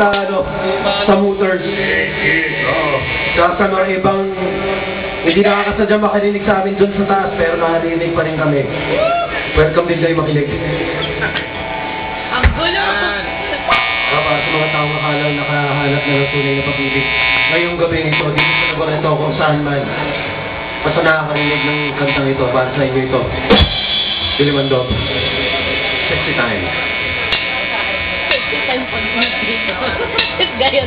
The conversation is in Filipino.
sa, ano, sa Mooters. Oo. Saka sa mga ibang hindi nakakasadya makalinig sa amin dun sa taas, pero nakarinig pa rin kami. Welcome din kayo makinig. Ang gulo! Uh, para sa mga taong akala nakahanap na ng tunay na pag-ibig. Ngayong gabi nito, dito sa ito kung saan man, basta nakakarinig ng kantang ito, para sa inyo ito. Billy Mandop. Sexy time. Gaya